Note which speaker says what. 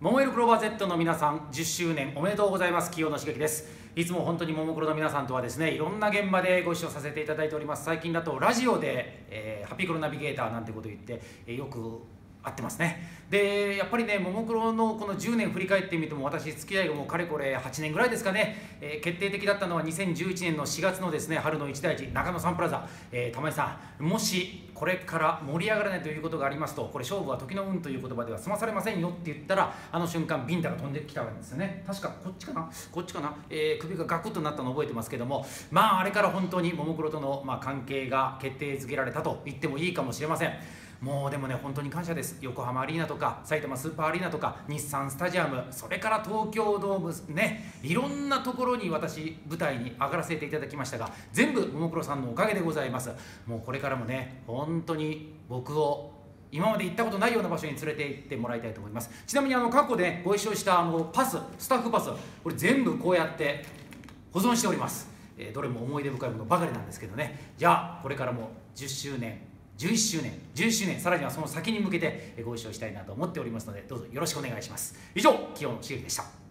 Speaker 1: モモエルクローバー Z の皆さん10周年おめでとうございます。清野茂樹です。いつも本当にももクロの皆さんとはですねいろんな現場でご一緒させていただいております。最近だとラジオで、えーハピクロナビゲーターなんてことを言って、えーよく会ってますね。でやっぱりねももクロのこの10年振り返ってみても私付き合いがもうかれこれ8年ぐらいですかね、えー決定的だったのは2011年の4月のですね春の一大事中野サンプラザ、えー玉井さんもしこれから盛り上がらないということがありますとこれ勝負は時の運という言葉では済まされませんよって言ったらあの瞬間ビンタが飛んできたわけですよね。確かこっちかな？こっちかな、えー首がガクッとなったの覚えてますけどもまああれから本当にももクロとの、まあ、関係が決定づけられたと言ってもいいかもしれません。もうでもね本当に感謝です。横浜アリーナとか埼玉スーパーアリーナとか日産スタジアムそれから東京ドームねいろんなところに私舞台に上がらせていただきましたが全部ももクロさんのおかげでございます。もうこれからもね本当に僕を今まで行ったことないような場所に連れて行ってもらいたいと思います。ちなみにあの過去でご一緒したあのパススタッフパスこれ全部こうやって保存しております、えーどれも思い出深いものばかりなんですけどね。じゃあこれからも10周年11周年11周年さらにはその先に向けてご一緒したいなと思っておりますのでどうぞよろしくお願いします。以上清野茂樹でした。